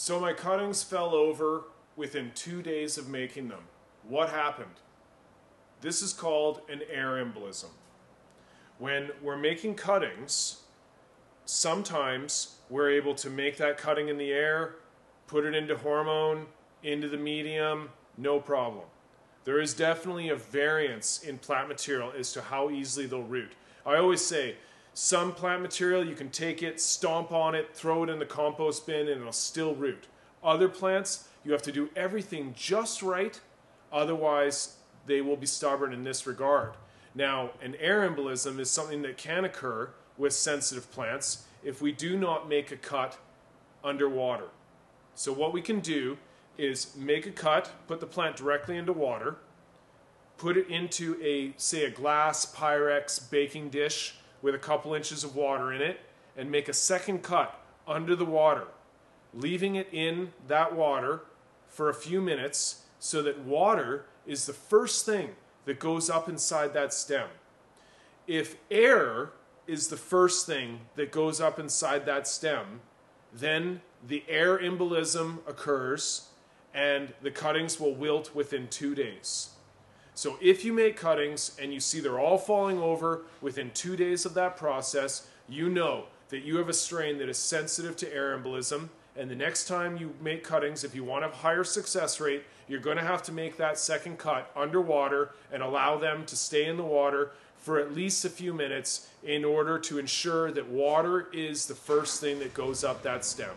So my cuttings fell over within two days of making them. What happened? This is called an air embolism. When we're making cuttings, sometimes we're able to make that cutting in the air, put it into hormone, into the medium, no problem. There is definitely a variance in plant material as to how easily they'll root. I always say, some plant material, you can take it, stomp on it, throw it in the compost bin, and it'll still root. Other plants, you have to do everything just right, otherwise they will be stubborn in this regard. Now, an air embolism is something that can occur with sensitive plants if we do not make a cut underwater. So what we can do is make a cut, put the plant directly into water, put it into a, say, a glass Pyrex baking dish with a couple inches of water in it, and make a second cut under the water, leaving it in that water for a few minutes so that water is the first thing that goes up inside that stem. If air is the first thing that goes up inside that stem, then the air embolism occurs and the cuttings will wilt within two days. So if you make cuttings and you see they're all falling over within two days of that process, you know that you have a strain that is sensitive to air embolism. And the next time you make cuttings, if you want a higher success rate, you're going to have to make that second cut underwater and allow them to stay in the water for at least a few minutes in order to ensure that water is the first thing that goes up that stem.